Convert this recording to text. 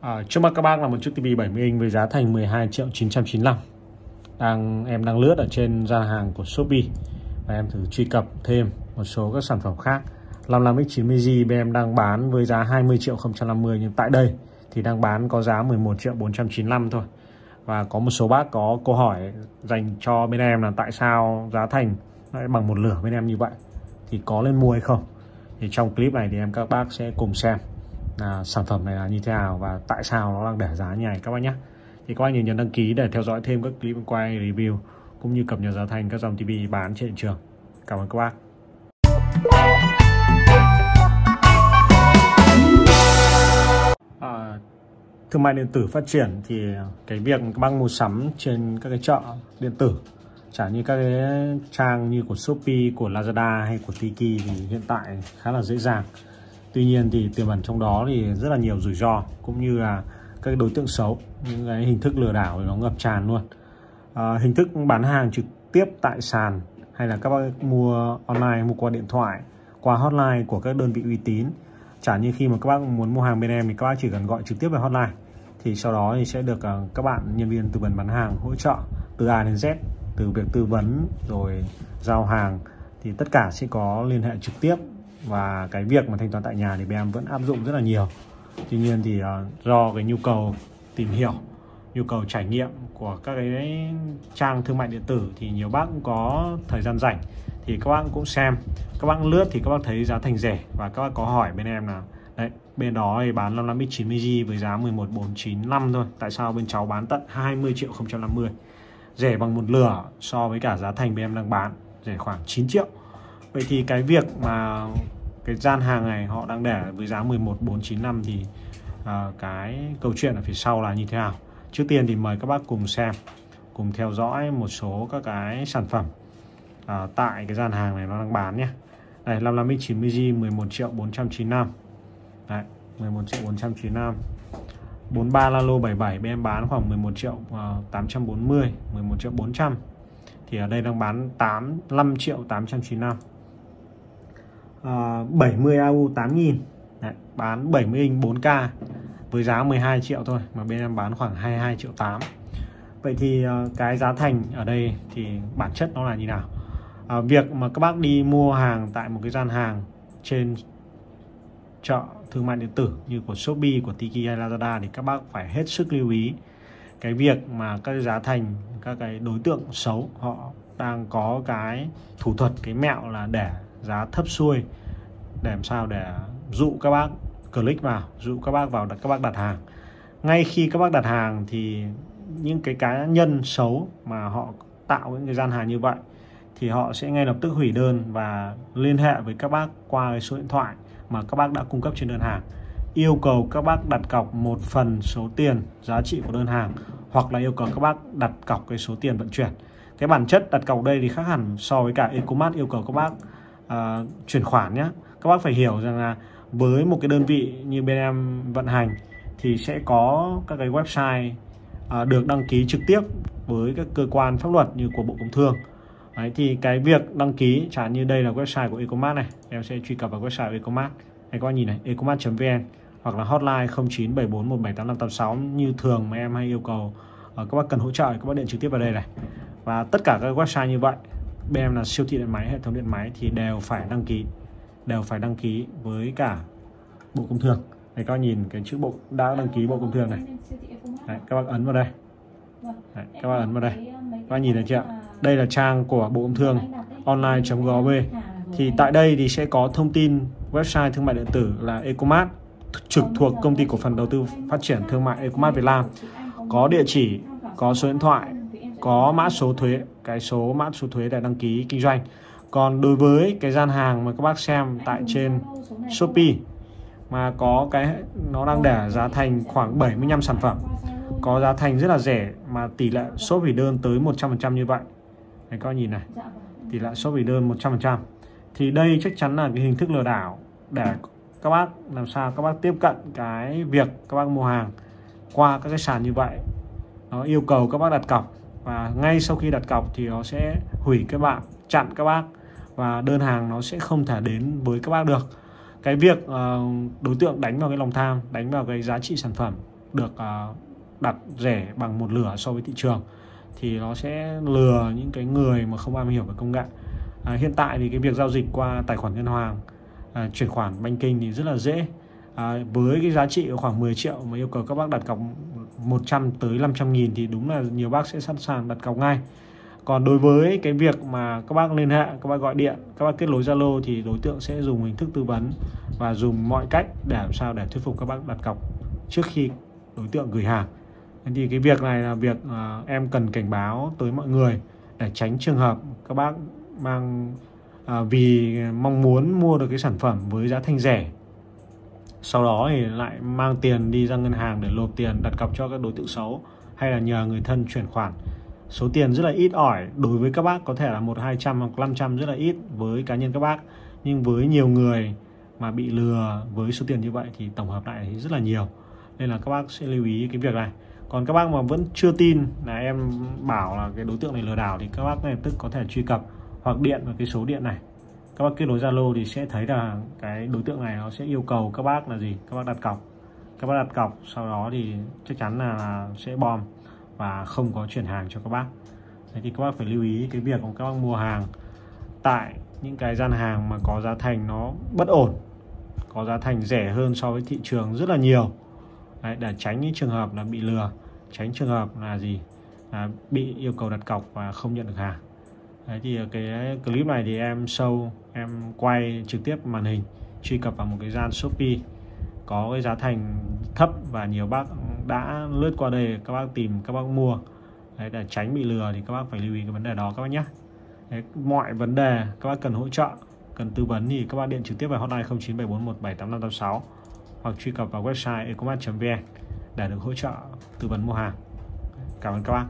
À, trước mắt các bác là một chiếc TV 70 inch với giá thành 12 triệu 995 đang em đang lướt ở trên gian hàng của Shopee. Và em thử truy cập thêm một số các sản phẩm khác. 55X90G bên em đang bán với giá 20 triệu 050 nhưng tại đây thì đang bán có giá 11 triệu 495 thôi. Và có một số bác có câu hỏi dành cho bên em là tại sao giá thành lại bằng một lửa bên em như vậy? Thì có lên mua hay không? Thì trong clip này thì em các bác sẽ cùng xem là sản phẩm này là như thế nào và tại sao nó đang để giá như này các bác nhé. Thì các bác nhớ nhấn đăng ký để theo dõi thêm các clip quay review cũng như cập nhật giá thành các dòng TV bán trên thị trường. Cảm ơn các bác. À, thương mại điện tử phát triển thì cái việc các bác mua sắm trên các cái chợ điện tử chẳng như các cái trang như của Shopee, của Lazada hay của Tiki thì hiện tại khá là dễ dàng tuy nhiên thì tiềm ẩn trong đó thì rất là nhiều rủi ro cũng như là các đối tượng xấu những cái hình thức lừa đảo thì nó ngập tràn luôn. À, hình thức bán hàng trực tiếp tại sàn hay là các bác mua online mua qua điện thoại qua hotline của các đơn vị uy tín. Chả như khi mà các bác muốn mua hàng bên em thì các bác chỉ cần gọi trực tiếp về hotline thì sau đó thì sẽ được à, các bạn nhân viên tư vấn bán hàng hỗ trợ từ A đến Z từ việc tư vấn rồi giao hàng. Thì tất cả sẽ có liên hệ trực tiếp và cái việc mà thanh toán tại nhà thì bên em vẫn áp dụng rất là nhiều. Tuy nhiên thì uh, do cái nhu cầu tìm hiểu nhu cầu trải nghiệm của các cái trang thương mại điện tử thì nhiều bác cũng có thời gian rảnh thì các bác cũng xem. Các bác lướt thì các bác thấy giá thành rẻ và các bác có hỏi bên em là đấy bên đó thì bán 55 x 90G với giá 11495 thôi. Tại sao bên cháu bán tận 20 triệu 050 rẻ bằng một lửa so với cả giá thành bên em đang bán rẻ khoảng 9 triệu. Vậy thì cái việc mà cái gian hàng này họ đang để với giá 11495 thì à, cái câu chuyện ở phía sau là như thế nào? Trước tiên thì mời các bác cùng xem cùng theo dõi một số các cái sản phẩm à, tại cái gian hàng này nó đang bán nhé. Đây 55 x 90G 11 triệu 495 Đấy, 11 triệu 495 43 Lalo 77 bên em bán khoảng 11 triệu uh, 840 11 triệu 400 thì ở đây đang bán 8 5 triệu 895 Ờ, uh, 70 AU 8000 Đấy, bán 70 inch 4K với giá 12 triệu thôi mà bên em bán khoảng 22 triệu 8 Vậy thì uh, cái giá thành ở đây thì bản chất nó là như nào? Uh, Việc mà các bác đi mua hàng tại một cái gian hàng trên chợ thương mại điện tử như của Shopee, của Tiki hay Lazada thì các bác phải hết sức lưu ý. Cái việc mà các giá thành các cái đối tượng xấu họ đang có cái thủ thuật cái mẹo là để giá thấp xuôi, để làm sao để dụ các bác click vào, dụ các bác vào đặt, các bác đặt hàng. Ngay khi các bác đặt hàng thì những cái cá nhân xấu mà họ tạo những cái gian hàng như vậy thì họ sẽ ngay lập tức hủy đơn và liên hệ với các bác qua cái số điện thoại mà các bác đã cung cấp trên đơn hàng. Yêu cầu các bác đặt cọc một phần số tiền giá trị của đơn hàng hoặc là yêu cầu các bác đặt cọc cái số tiền vận chuyển. Cái bản chất đặt cọc đây thì khác hẳn so với cả Ecomart yêu cầu các bác uh, chuyển khoản nhé các bác phải hiểu rằng là với một cái đơn vị như bên em vận hành thì sẽ có các cái website uh, được đăng ký trực tiếp với các cơ quan pháp luật như của Bộ Công Thương. Đấy, thì cái việc đăng ký chẳng như đây là website của ecomart này em sẽ truy cập vào website của Ecomart này các bạn nhìn này ecomart.vn hoặc là hotline 0974178586 như thường mà em hay yêu cầu. Ờ, các bác cần hỗ trợ các bác điện trực tiếp vào đây này. Và tất cả các website như vậy bên là siêu thị điện máy hệ thống điện máy thì đều phải đăng ký đều phải đăng ký với cả Bộ Công Thương. Để các bạn nhìn cái chữ bộ đã đăng ký Bộ Công Thương này. Đấy, các bạn ấn vào đây. Đấy, các bạn ấn vào đây. Các bạn nhìn thấy chưa đây là trang của Bộ Công Thương online.gov thì tại đây thì sẽ có thông tin website thương mại điện tử là Ecomat trực thuộc công ty cổ phần đầu tư phát triển thương mại Ecomat Việt Nam. Có địa chỉ có số điện thoại có mã số thuế, cái số mã số thuế để đăng ký kinh doanh. Còn đối với cái gian hàng mà các bác xem tại trên Shopee mà có cái, nó đang để giá thành khoảng 75 sản phẩm, có giá thành rất là rẻ mà tỷ lệ số hủy đơn tới 100% như vậy. Này các nhìn này, tỷ lệ số hủy đơn 100% thì đây chắc chắn là cái hình thức lừa đảo để các bác, làm sao các bác tiếp cận cái việc các bác mua hàng qua các cái sàn như vậy. Nó yêu cầu các bác đặt cọc và ngay sau khi đặt cọc thì nó sẽ hủy các bạn chặn các bác. Và đơn hàng nó sẽ không thể đến với các bác được. Cái việc uh, đối tượng đánh vào cái lòng tham đánh vào cái giá trị sản phẩm được uh, đặt rẻ bằng một lửa so với thị trường thì nó sẽ lừa những cái người mà không am hiểu về công nghệ. À, hiện tại thì cái việc giao dịch qua tài khoản ngân hàng à, chuyển khoản banking thì rất là dễ à, với cái giá trị khoảng 10 triệu mà yêu cầu các bác đặt cọc 100 tới 500 nghìn thì đúng là nhiều bác sẽ sẵn sàng đặt cọc ngay. Còn đối với cái việc mà các bác liên hệ các bác gọi điện các bác kết nối zalo thì đối tượng sẽ dùng hình thức tư vấn và dùng mọi cách để làm sao để thuyết phục các bác đặt cọc trước khi đối tượng gửi hàng. Thì cái việc này là việc à, em cần cảnh báo tới mọi người để tránh trường hợp các bác mang à, vì mong muốn mua được cái sản phẩm với giá thành rẻ sau đó thì lại mang tiền đi ra ngân hàng để lột tiền đặt cọc cho các đối tượng xấu, hay là nhờ người thân chuyển khoản. Số tiền rất là ít ỏi, đối với các bác có thể là một, hai trăm hoặc 500 rất là ít với cá nhân các bác. Nhưng với nhiều người mà bị lừa với số tiền như vậy thì tổng hợp lại thì rất là nhiều. Nên là các bác sẽ lưu ý cái việc này. Còn các bác mà vẫn chưa tin là em bảo là cái đối tượng này lừa đảo thì các bác ngay lập tức có thể truy cập hoặc điện vào cái số điện này các bác kết nối Zalo thì sẽ thấy là cái đối tượng này nó sẽ yêu cầu các bác là gì? Các bác đặt cọc. Các bác đặt cọc sau đó thì chắc chắn là sẽ bom và không có chuyển hàng cho các bác. Thế thì các bác phải lưu ý cái việc của các bác mua hàng tại những cái gian hàng mà có giá thành nó bất ổn có giá thành rẻ hơn so với thị trường rất là nhiều. Đấy, để tránh những trường hợp là bị lừa tránh trường hợp là gì? Là bị yêu cầu đặt cọc và không nhận được hàng. Đấy thì cái clip này thì em show em quay trực tiếp màn hình truy cập vào một cái gian Shopee. Có cái giá thành thấp và nhiều bác đã lướt qua đây các bác tìm các bác mua. Đấy, để tránh bị lừa thì các bác phải lưu ý cái vấn đề đó các bác nhé. Đấy, mọi vấn đề các bác cần hỗ trợ cần tư vấn thì các bác điện trực tiếp vào hotline 0974178586 hoặc truy cập vào website ecomat.vn để được hỗ trợ tư vấn mua hàng. Cảm ơn các bác.